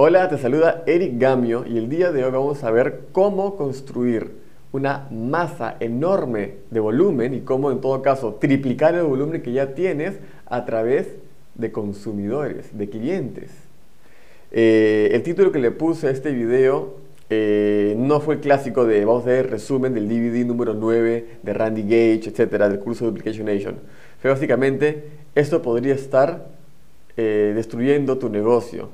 Hola, te saluda Eric Gamio y el día de hoy vamos a ver cómo construir una masa enorme de volumen y cómo en todo caso triplicar el volumen que ya tienes a través de consumidores, de clientes. Eh, el título que le puse a este video eh, no fue el clásico de, vamos a ver, resumen del DVD número 9 de Randy Gage, etcétera, del curso de Duplication Nation. Fue básicamente, esto podría estar eh, destruyendo tu negocio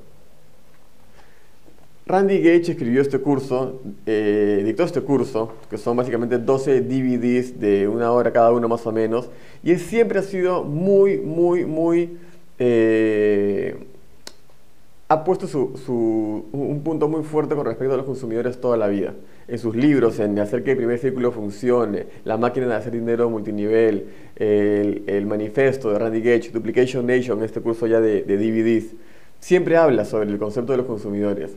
Randy Gage escribió este curso, eh, dictó este curso, que son básicamente 12 DVDs de una hora cada uno más o menos, y siempre ha sido muy, muy, muy... Eh, ha puesto su, un punto muy fuerte con respecto a los consumidores toda la vida. En sus libros, en hacer que el primer círculo funcione, la máquina de hacer dinero multinivel, el, manifiesto de Randy Gage, Duplication Nation, este curso ya de DVDs, siempre habla sobre el concepto de los consumidores.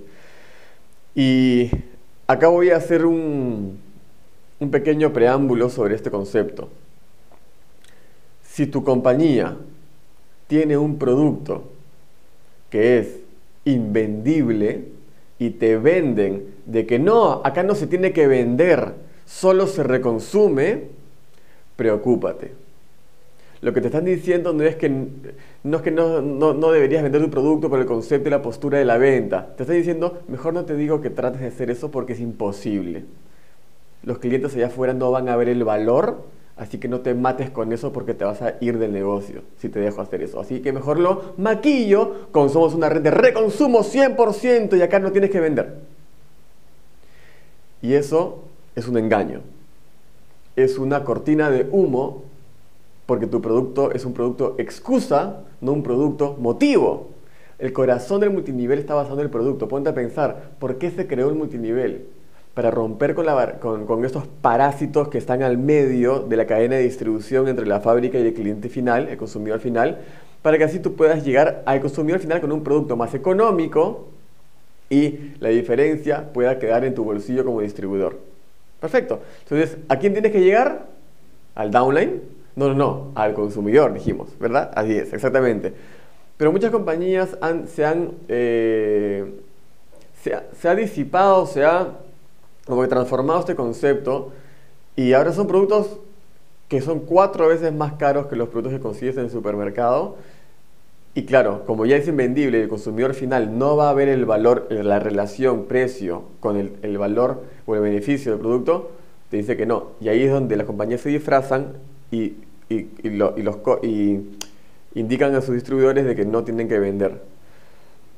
Y acá voy a hacer un, pequeño preámbulo sobre este concepto. Si tu compañía tiene un producto que es invendible y te venden de que no, acá no se tiene que vender, solo se reconsume, preocúpate. Lo que te están diciendo no es que no, es que no, deberías vender tu producto por el concepto y la postura de la venta. Te están diciendo, mejor no te digo que trates de hacer eso porque es imposible. Los clientes allá afuera no van a ver el valor, así que no te mates con eso porque te vas a ir del negocio si te dejo hacer eso. Así que mejor lo maquillo con somos una red de reconsumo 100% y acá no tienes que vender. Y eso es un engaño. Es una cortina de humo porque tu producto es un producto excusa, no un producto motivo. El corazón del multinivel está basado en el producto. Ponte a pensar, ¿por qué se creó el multinivel? Para romper con, la, con, estos parásitos que están al medio de la cadena de distribución entre la fábrica y el cliente final, el consumidor final, para que así tú puedas llegar al consumidor final con un producto más económico y la diferencia pueda quedar en tu bolsillo como distribuidor. Perfecto. Entonces, ¿a quién tienes que llegar? Al downline, no, no, no, al consumidor, dijimos, ¿verdad? Así es, exactamente. Pero muchas compañías se han... Eh, se, ha, disipado, se ha como transformado este concepto y ahora son productos que son cuatro veces más caros que los productos que consigues en el supermercado. Y claro, como ya es invendible, el consumidor final no va a ver el valor, la relación precio con el, el valor o el beneficio del producto, te dice que no. Y ahí es donde las compañías se disfrazan y y, los, y indican a sus distribuidores de que no tienen que vender.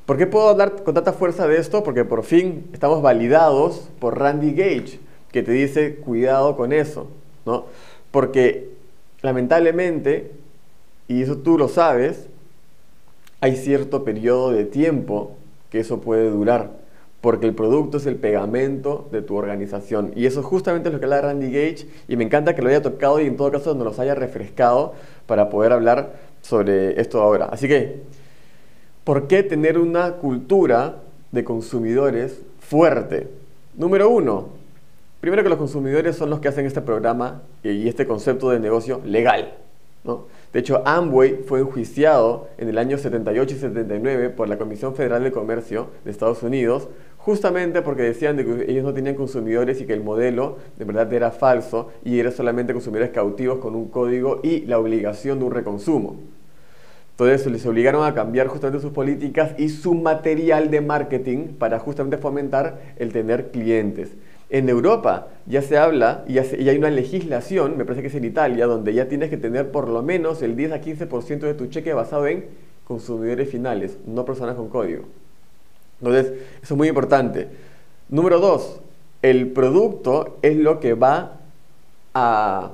¿Por qué puedo hablar con tanta fuerza de esto? Porque por fin estamos validados por Randy Gage, que te dice cuidado con eso, ¿no? Porque lamentablemente, y eso tú lo sabes, hay cierto periodo de tiempo que eso puede durar porque el producto es el pegamento de tu organización. Y eso justamente es lo que habla Randy Gage y me encanta que lo haya tocado y en todo caso nos los haya refrescado para poder hablar sobre esto ahora. Así que, ¿por qué tener una cultura de consumidores fuerte? Número uno, primero que los consumidores son los que hacen este programa y este concepto de negocio legal. De hecho, Amway fue enjuiciado en el año 78 y 79 por la Comisión Federal de Comercio de Estados Unidos justamente porque decían de que ellos no tenían consumidores y que el modelo de verdad era falso y era solamente consumidores cautivos con un código y la obligación de un reconsumo. Entonces les obligaron a cambiar justamente sus políticas y su material de marketing para justamente fomentar el tener clientes. En Europa ya se habla y, hay una legislación, me parece que es en Italia, donde ya tienes que tener por lo menos el 10 a 15% de tu cheque basado en consumidores finales, no personas con código. Entonces, eso es muy importante. Número dos, el producto es lo que va a...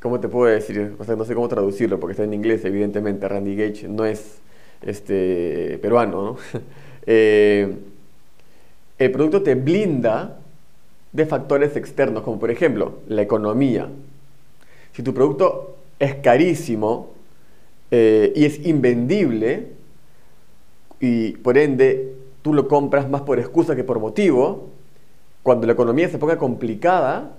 ¿Cómo te puedo decir? O sea, no sé cómo traducirlo porque está en inglés, evidentemente. Randy Gage no es este, peruano, ¿no? Eh, el producto te blinda de factores externos, como por ejemplo la economía. Si tu producto es carísimo eh, y es invendible, y por ende tú lo compras más por excusa que por motivo, cuando la economía se ponga complicada,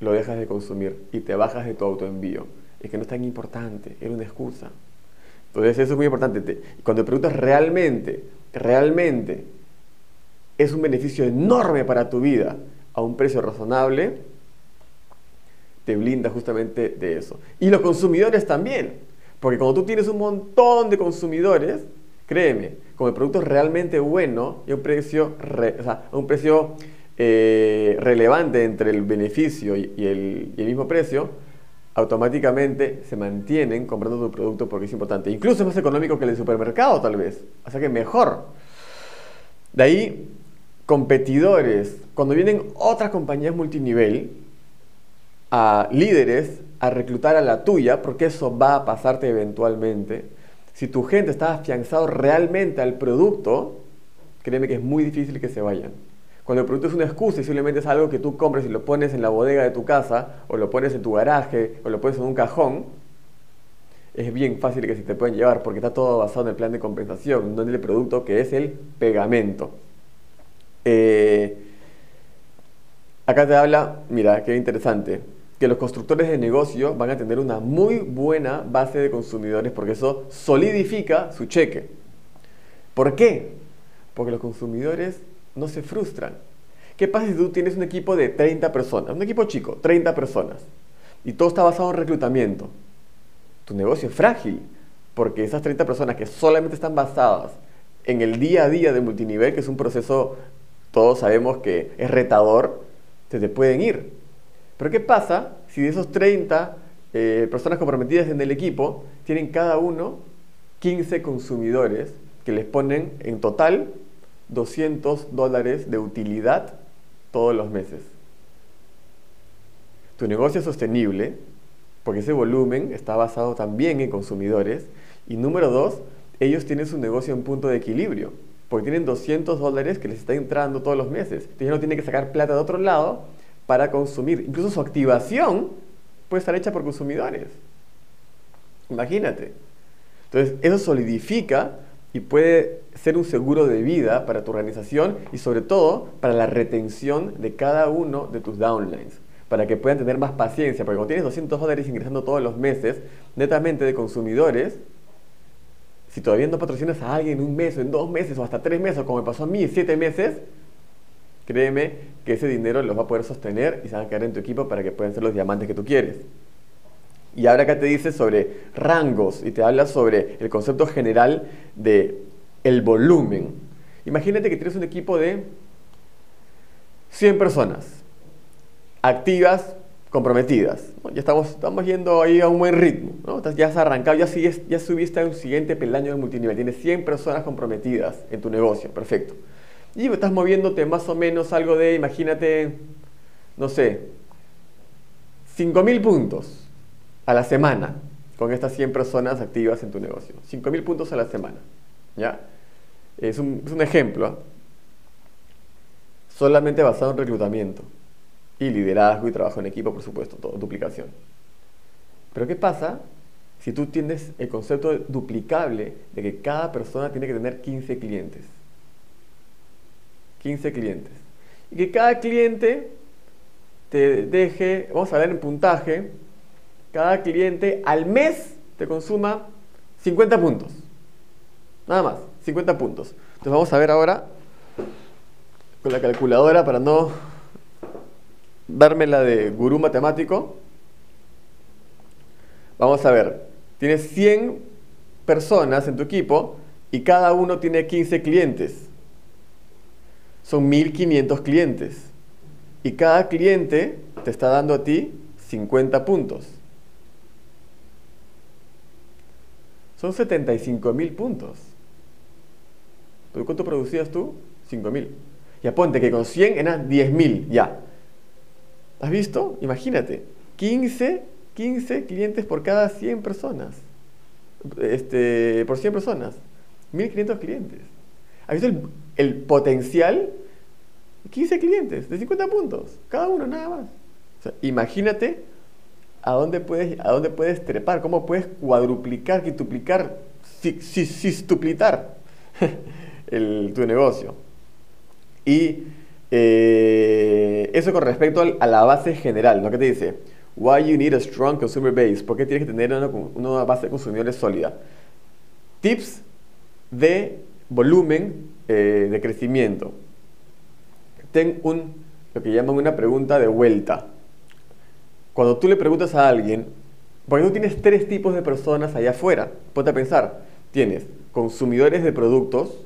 lo dejas de consumir y te bajas de tu autoenvío. Es que no es tan importante, era una excusa. Entonces eso es muy importante. Cuando producto es realmente realmente es un beneficio enorme para tu vida a un precio razonable, te blinda justamente de eso. Y los consumidores también, porque cuando tú tienes un montón de consumidores, créeme, con el producto realmente bueno y un precio, un precio eh, relevante entre el beneficio y el, mismo precio, automáticamente se mantienen comprando tu producto porque es importante. Incluso es más económico que el supermercado tal vez. O sea que mejor. De ahí, competidores. Cuando vienen otras compañías multinivel, a líderes, a reclutar a la tuya, porque eso va a pasarte eventualmente. Si tu gente está afianzado realmente al producto, créeme que es muy difícil que se vayan. Cuando el producto es una excusa y simplemente es algo que tú compres y lo pones en la bodega de tu casa, o lo pones en tu garaje, o lo pones en un cajón, es bien fácil que se te pueden llevar porque está todo basado en el plan de compensación, no en el producto que es el pegamento. Eh, acá te habla, mira, qué interesante, que los constructores de negocio van a tener una muy buena base de consumidores porque eso solidifica su cheque. ¿Por qué? Porque los consumidores no se frustran. ¿Qué pasa si tú tienes un equipo de 30 personas? Un equipo chico, 30 personas. Y todo está basado en reclutamiento. Tu negocio es frágil, porque esas 30 personas que solamente están basadas en el día a día de multinivel, que es un proceso, todos sabemos que es retador, te pueden ir. Pero ¿qué pasa si de esos 30 eh, personas comprometidas en el equipo tienen cada uno 15 consumidores que les ponen en total 200 dólares de utilidad todos los meses. Tu negocio es sostenible porque ese volumen está basado también en consumidores. Y número dos, ellos tienen su negocio en punto de equilibrio porque tienen 200 dólares que les está entrando todos los meses. Entonces no tienen que sacar plata de otro lado para consumir. Incluso su activación puede estar hecha por consumidores. Imagínate. Entonces, eso solidifica y puede ser un seguro de vida para tu organización y sobre todo para la retención de cada uno de tus downlines, para que puedan tener más paciencia, porque cuando tienes 200 dólares ingresando todos los meses, netamente de consumidores, si todavía no patrocinas a alguien en un mes en dos meses o hasta tres meses, como me pasó a mí siete meses, créeme que ese dinero los va a poder sostener y se van a quedar en tu equipo para que puedan ser los diamantes que tú quieres. Y ahora acá te dice sobre rangos y te habla sobre el concepto general de el volumen. Imagínate que tienes un equipo de 100 personas activas, comprometidas. Ya estamos, estamos yendo ahí a un buen ritmo. Ya has arrancado, ya, ya subiste a un siguiente peldaño de multinivel. Tienes 100 personas comprometidas en tu negocio. Perfecto. Y estás moviéndote más o menos algo de, imagínate, no sé, 5.000 puntos a la semana con estas 100 personas activas en tu negocio. 5.000 puntos a la semana. ¿ya? Es, un, ejemplo. ¿ah? Solamente basado en reclutamiento. Y liderazgo y trabajo en equipo, por supuesto, todo, duplicación. Pero ¿qué pasa si tú tienes el concepto duplicable de que cada persona tiene que tener 15 clientes? 15 clientes. Y que cada cliente te deje, vamos a ver en puntaje, cada cliente al mes te consuma 50 puntos. Nada más, 50 puntos. Entonces vamos a ver ahora con la calculadora para no darme la de gurú matemático. Vamos a ver, tienes 100 personas en tu equipo y cada uno tiene 15 clientes. Son 1500 clientes. Y cada cliente te está dando a ti 50 puntos. Son 75 mil puntos. ¿Cuánto producías tú? 5 mil. Y aponte que con 100 eran 10 mil, ya. ¿Has visto? Imagínate, 15, 15 clientes por cada 100 personas. Este, por 100 personas. 1500 clientes. ¿Has visto el, potencial? 15 clientes de 50 puntos, cada uno nada más. Imagínate a dónde puedes, a dónde puedes trepar, cómo puedes cuadruplicar, quintuplicar, sistuplitar tu negocio. Y eh, eso con respecto a la base general, ¿no? ¿Qué te dice? Why you need a strong consumer base? ¿Por qué tienes que tener una, una base de consumidores sólida? Tips de volumen eh, de crecimiento. Ten un, lo que llaman una pregunta de vuelta. Cuando tú le preguntas a alguien, porque tú tienes tres tipos de personas allá afuera, ponte a pensar, tienes consumidores de productos,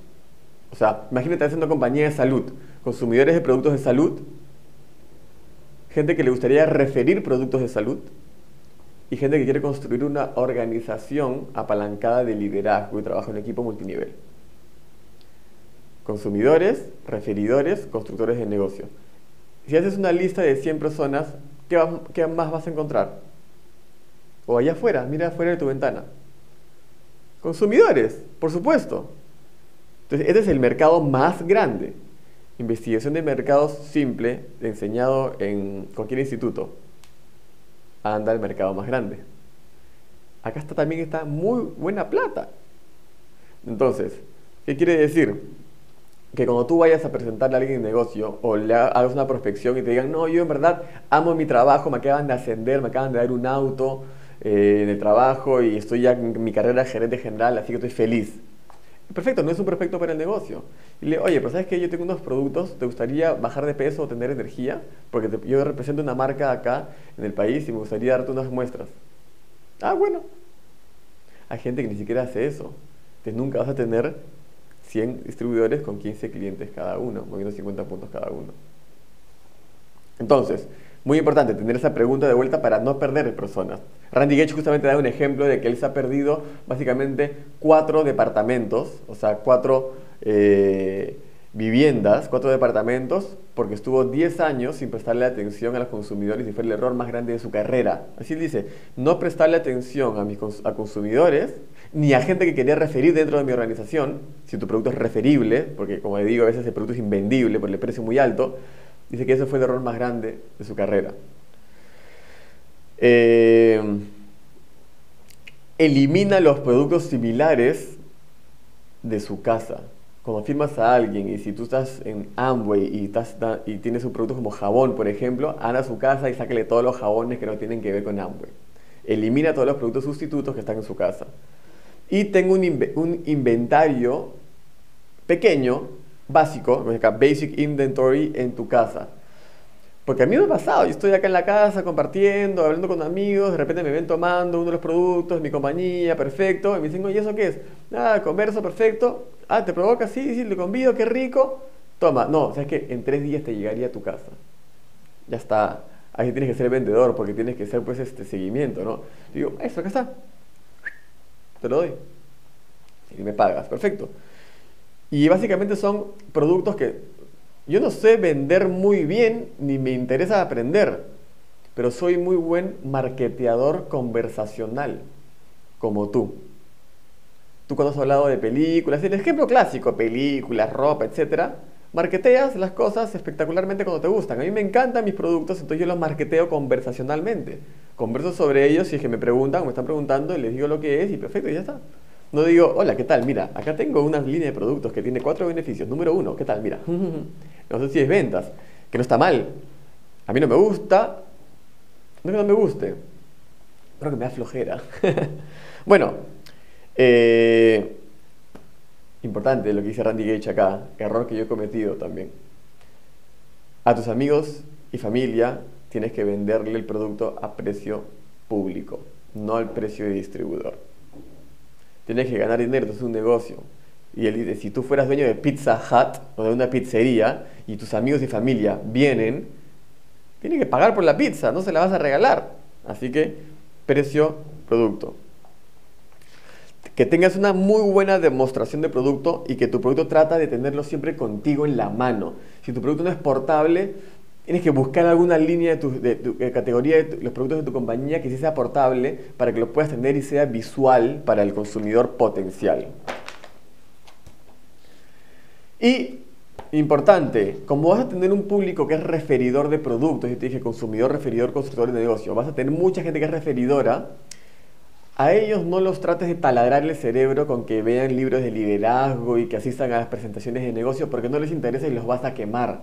o sea, imagínate haciendo compañía de salud, consumidores de productos de salud, gente que le gustaría referir productos de salud y gente que quiere construir una organización apalancada de liderazgo y trabajo en equipo multinivel. Consumidores, referidores, constructores de negocio. Si haces una lista de 100 personas, ¿qué, más vas a encontrar? O allá afuera, mira afuera de tu ventana. Consumidores, por supuesto. Entonces, este es el mercado más grande. Investigación de mercados simple, enseñado en cualquier instituto. Anda al mercado más grande. Acá está, también está muy buena plata. Entonces, ¿qué quiere decir? Que cuando tú vayas a presentarle a alguien en negocio o le hagas una prospección y te digan, no, yo en verdad amo mi trabajo, me acaban de ascender, me acaban de dar un auto eh, en el trabajo y estoy ya en mi carrera de gerente general, así que estoy feliz. Perfecto, no es un perfecto para el negocio. Le, oye, pero ¿sabes que Yo tengo unos productos, ¿te gustaría bajar de peso o tener energía? Porque yo represento una marca acá en el país y me gustaría darte unas muestras. Ah, bueno. Hay gente que ni siquiera hace eso. Entonces nunca vas a tener 100 distribuidores con 15 clientes cada uno, moviendo 50 puntos cada uno. Entonces, muy importante tener esa pregunta de vuelta para no perder personas. Randy Gage justamente da un ejemplo de que él se ha perdido básicamente cuatro departamentos, o sea, cuatro eh, viviendas, cuatro departamentos, porque estuvo 10 años sin prestarle atención a los consumidores y fue el error más grande de su carrera. Así dice, no prestarle atención a, mis, a consumidores ni a gente que quería referir dentro de mi organización, si tu producto es referible, porque como le digo, a veces el producto es invendible por el precio muy alto, dice que ese fue el error más grande de su carrera. Eh, elimina los productos similares de su casa. Cuando firmas a alguien y si tú estás en Amway y, tienes un producto como jabón, por ejemplo, anda a su casa y sáquele todos los jabones que no tienen que ver con Amway. Elimina todos los productos sustitutos que están en su casa y tengo un, inventario pequeño, básico, basic inventory en tu casa. Porque a mí me ha pasado, yo estoy acá en la casa compartiendo, hablando con amigos, de repente me ven tomando uno de los productos, mi compañía, perfecto, y me dicen, oye, ¿eso qué es? Nada, converso, perfecto. Ah, ¿te provoca? Sí, sí, le convido, qué rico. Toma, no, o sea, es que en tres días te llegaría a tu casa. Ya está. Ahí tienes que ser vendedor porque tienes que hacer pues este seguimiento, ¿no? Digo, eso, acá está te lo doy. Y me pagas, perfecto. Y básicamente son productos que yo no sé vender muy bien ni me interesa aprender, pero soy muy buen marketeador conversacional, como tú. Tú cuando has hablado de películas, el ejemplo clásico, películas, ropa, etcétera, marketeas las cosas espectacularmente cuando te gustan. A mí me encantan mis productos, entonces yo los marketeo conversacionalmente. Converso sobre ellos si es que me preguntan o me están preguntando y les digo lo que es y perfecto, y ya está. No digo, hola, ¿qué tal? Mira, acá tengo una línea de productos que tiene cuatro beneficios. Número uno, ¿qué tal? Mira, no sé si es ventas, que no está mal. A mí no me gusta, no que no me guste, pero que me da flojera. bueno, eh, importante lo que dice Randy Gage acá, error que yo he cometido también. A tus amigos y familia tienes que venderle el producto a precio público, no al precio de distribuidor. Tienes que ganar dinero, es un negocio. Y dice, si tú fueras dueño de Pizza Hut o de una pizzería y tus amigos y familia vienen, tienes que pagar por la pizza, no se la vas a regalar. Así que precio, producto. Que tengas una muy buena demostración de producto y que tu producto trata de tenerlo siempre contigo en la mano. Si tu producto no es portable, Tienes que buscar alguna línea de, tu, de, categoría de los productos de tu compañía que sí sea portable para que lo puedas tener y sea visual para el consumidor potencial. Y importante, como vas a tener un público que es referidor de productos, yo te dije consumidor, referidor, constructor de negocio, vas a tener mucha gente que es referidora, a ellos no los trates de taladrar el cerebro con que vean libros de liderazgo y que asistan a las presentaciones de negocio porque no les interesa y los vas a quemar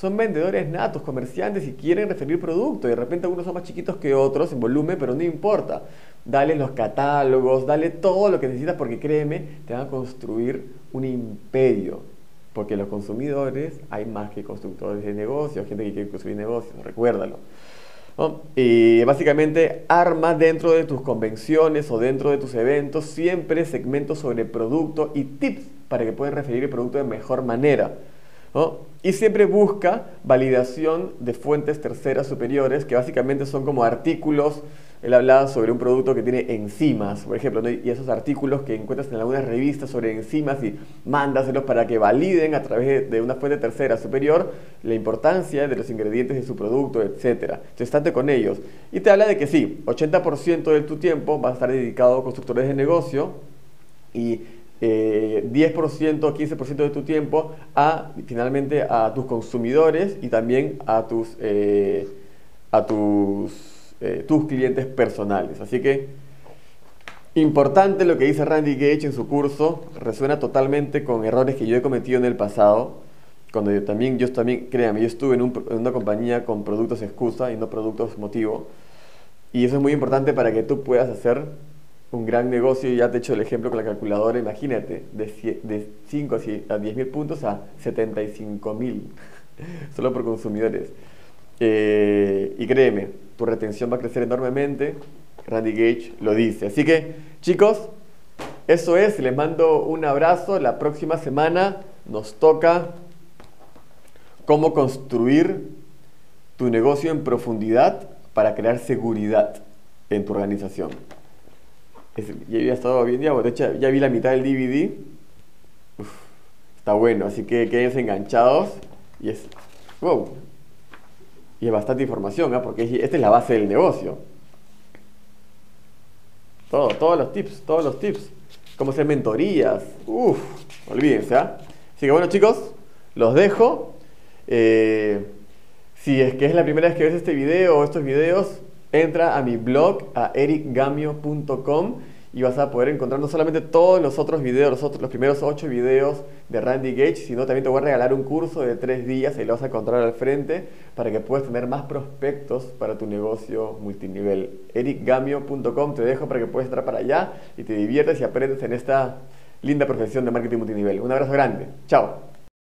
son vendedores natos, comerciantes y quieren referir productos. De repente algunos son más chiquitos que otros en volumen, pero no importa. Dale los catálogos, dale todo lo que necesitas porque créeme, te van a construir un imperio. porque los consumidores hay más que constructores de negocios, gente que quiere construir negocios, recuérdalo. Y básicamente arma dentro de tus convenciones o dentro de tus eventos siempre segmentos sobre producto y tips para que puedas referir el producto de mejor manera. Y siempre busca validación de fuentes terceras superiores, que básicamente son como artículos. Él hablaba sobre un producto que tiene enzimas, por ejemplo, y esos artículos que encuentras en algunas revistas sobre enzimas y mándaselos para que validen a través de una fuente tercera superior la importancia de los ingredientes de su producto, etc. Entonces, estate con ellos. Y te habla de que sí, 80% de tu tiempo va a estar dedicado a constructores de negocio y 10% o 15% de tu tiempo a finalmente a tus consumidores y también a tus, eh, a tus, eh, tus clientes personales. Así que importante lo que dice Randy Gage en su curso, resuena totalmente con errores que yo he cometido en el pasado. Cuando yo también, yo también, créame, yo estuve en, en una compañía con productos excusa y no productos motivo. Y eso es muy importante para que tú puedas hacer un gran negocio, ya te he hecho el ejemplo con la calculadora, imagínate, de, de 5 a 10 mil puntos a 75 mil, solo por consumidores. Eh, y créeme, tu retención va a crecer enormemente, Randy Gage lo dice. Así que, chicos, eso es, les mando un abrazo, la próxima semana nos toca cómo construir tu negocio en profundidad para crear seguridad en tu organización ya había estado bien, ya, de hecho ya vi la mitad del DVD. está bueno, así que quédense enganchados. Y es, wow. Y es bastante información, ¿eh? porque esta es la base del negocio. Todo, todos los tips, todos los tips. Cómo hacer mentorías. Uf, olvídense, ¿ah? Así que bueno chicos, los dejo. Eh, si es que es la primera vez que ves este video o estos videos, entra a mi blog, a ericgamio.com y vas a poder encontrar no solamente todos los otros videos, los, otros, los primeros ocho videos de Randy Gage, sino también te voy a regalar un curso de tres días y lo vas a encontrar al frente para que puedas tener más prospectos para tu negocio multinivel. ericgamio.com te dejo para que puedas entrar para allá y te diviertas y aprendes en esta linda profesión de marketing multinivel. Un abrazo grande. Chao.